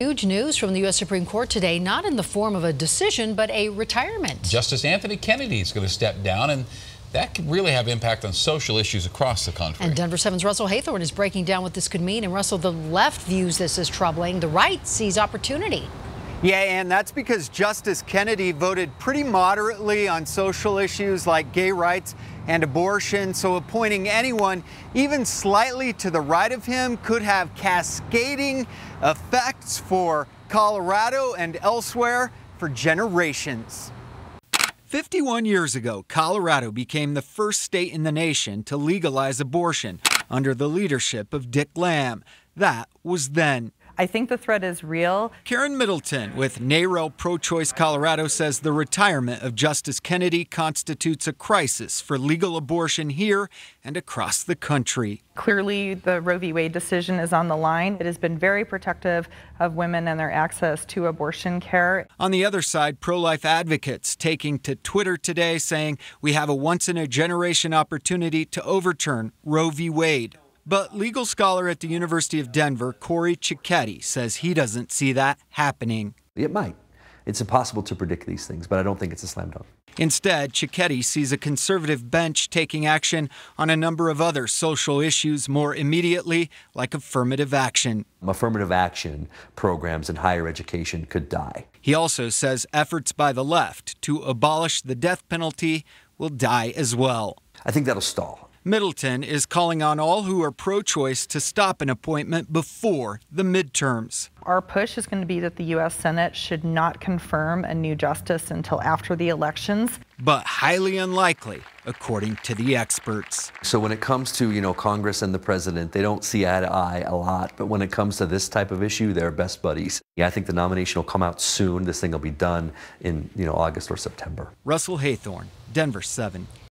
Huge news from the U.S. Supreme Court today, not in the form of a decision, but a retirement. Justice Anthony Kennedy is going to step down, and that could really have impact on social issues across the country. And Denver 7's Russell Haythorn is breaking down what this could mean. And Russell, the left views this as troubling. The right sees opportunity. Yeah, and that's because Justice Kennedy voted pretty moderately on social issues like gay rights and abortion. So appointing anyone even slightly to the right of him could have cascading effects for Colorado and elsewhere for generations. 51 years ago, Colorado became the first state in the nation to legalize abortion under the leadership of Dick Lamm. That was then. I think the threat is real. Karen Middleton with NARAL Pro Choice Colorado says the retirement of Justice Kennedy constitutes a crisis for legal abortion here and across the country. Clearly, the Roe v. Wade decision is on the line. It has been very protective of women and their access to abortion care. On the other side, pro life advocates taking to Twitter today saying we have a once in a generation opportunity to overturn Roe v. Wade. But legal scholar at the University of Denver, Corey Ciocchetti, says he doesn't see that happening. It might. It's impossible to predict these things, but I don't think it's a slam dunk. Instead, Ciocchetti sees a conservative bench taking action on a number of other social issues more immediately, like affirmative action. Affirmative action programs in higher education could die. He also says efforts by the left to abolish the death penalty will die as well. I think that'll stall. Middleton is calling on all who are pro choice to stop an appointment before the midterms. Our push is going to be that the U.S. Senate should not confirm a new justice until after the elections. But highly unlikely, according to the experts. So when it comes to, you know, Congress and the president, they don't see eye to eye a lot. But when it comes to this type of issue, they're best buddies. Yeah, I think the nomination will come out soon. This thing will be done in, you know, August or September. Russell Haythorn, Denver 7.